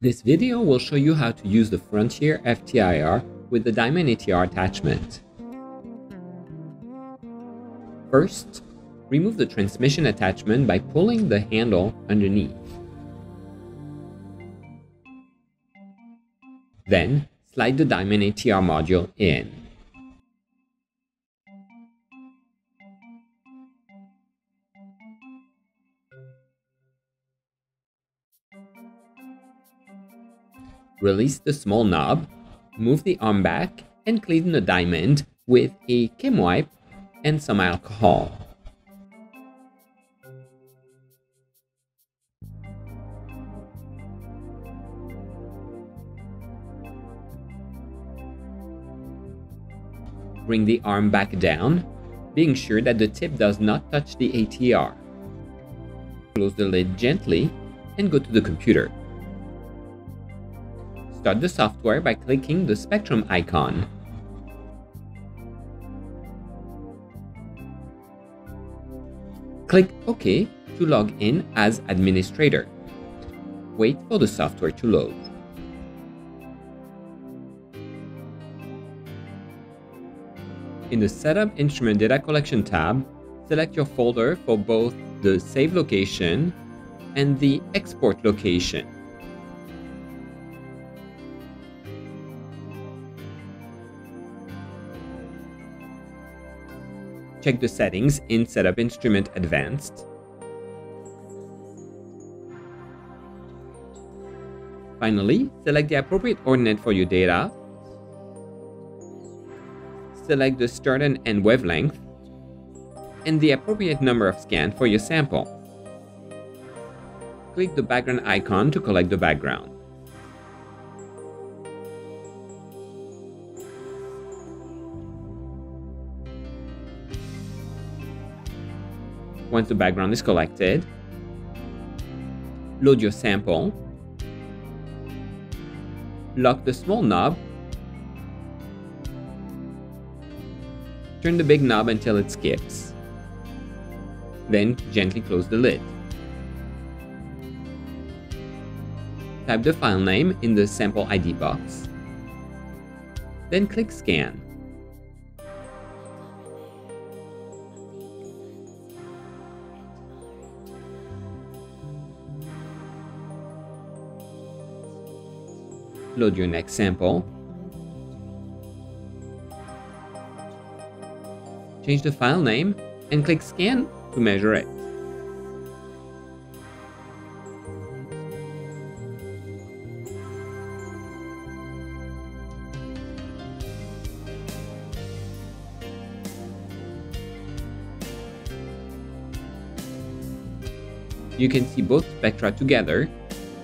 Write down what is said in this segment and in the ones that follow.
This video will show you how to use the Frontier FTIR with the Diamond ATR attachment. First, remove the transmission attachment by pulling the handle underneath. Then, slide the Diamond ATR module in. Release the small knob, move the arm back, and clean the diamond with a Kim wipe and some alcohol. Bring the arm back down, being sure that the tip does not touch the ATR. Close the lid gently and go to the computer. Start the software by clicking the Spectrum icon. Click OK to log in as administrator. Wait for the software to load. In the Setup Instrument Data Collection tab, select your folder for both the save location and the export location. Check the settings in Setup Instrument Advanced. Finally, select the appropriate ordinate for your data. Select the start and end wavelength and the appropriate number of scans for your sample. Click the background icon to collect the background. Once the background is collected, load your sample, lock the small knob, turn the big knob until it skips, then gently close the lid. Type the file name in the sample ID box, then click Scan. Load your next sample. Change the file name and click Scan to measure it. You can see both spectra together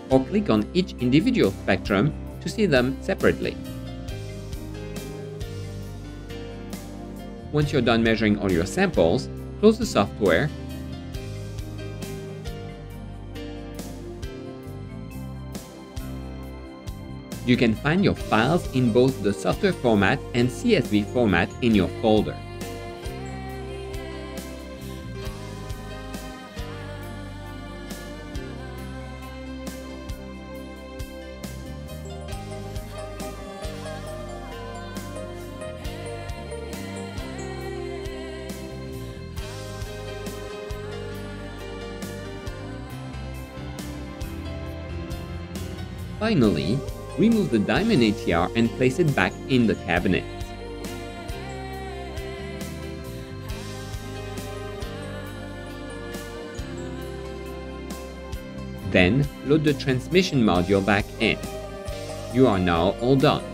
or click on each individual spectrum to see them separately. Once you're done measuring all your samples, close the software You can find your files in both the software format and CSV format in your folder. Finally, remove the diamond ATR and place it back in the cabinet. Then, load the transmission module back in. You are now all done.